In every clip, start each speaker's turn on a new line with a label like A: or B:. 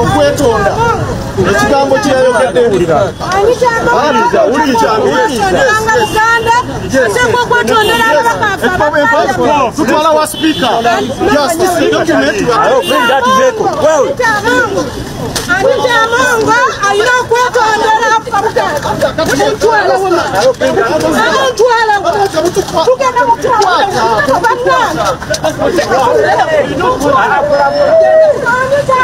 A: okwetonda ekigambo kyeyayogedde tutwala wa sipiika
B: Anita alina okwetondera mutwala tugenda mutwala Anita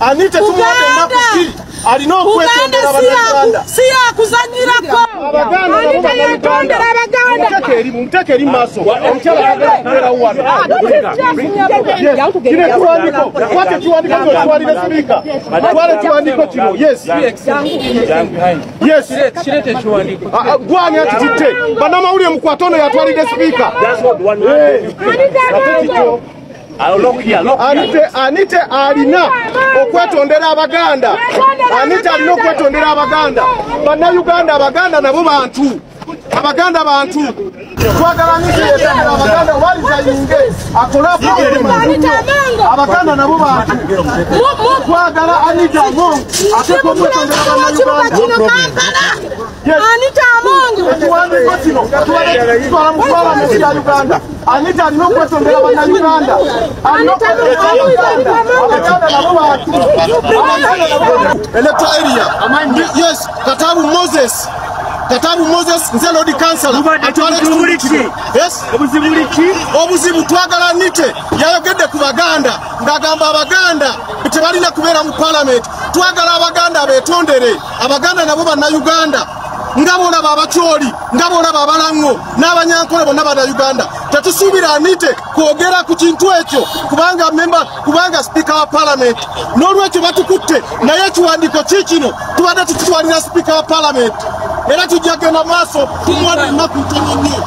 A: anite
B: tumwade
A: nakufikiri alina okwetondera
B: abanyarwanda si yakuzanyirako anite yetondera abaganda
A: mumuteeke eri maaso omukyala agala kubeerawo wano ekiwandiiko kwate ekiwandiiko kino twalire sipiika twala ekiwandiiko kino yes yes gwani akikitte bannamawulire mukwate ono yatwalidde sipiika anite anite alina okwetondera abaganda anite alina okwetondera abaganda bannayuganda abaganda nabo bantu abaganda bantu twagala anite yetondera abaganda walizayinge akole
B: Amongo
A: abaganda nabo bantu twagala anita amongo ateeka okwetondera
B: kibuga kino
A: bannayuganda
B: Kampala
A: Yes.
B: Anita Amongo
A: ekiwandiiko kino kitwala mu palamenti ya uganda. Anita alina okwetondera bannayuganda. alina okwetondera abaganda nabo bantu electoral area. Yes katabu moses. Katabu moses nze lodi kansala obuzibu twagala nite. Yayogedde ku baganda. Ng'agamba abaganda tebalina kubeera mu palamenti twagala abaganda betondere abaganda nabo bannayuganda nga bolaba abacyoli nga bolaba abalaŋŋo n'abanyankole bonna bannayuganda tetusuubira anite kwogera ku kintu ekyo kubanga memba kubanga sipiika wa palamenti n'olwekyo batukutte naye ekiwandiiko kiikino tubadde tukitwalira sipiika wa palamenti era tujja genda maaso tumuwadde ennaku ntono nnyo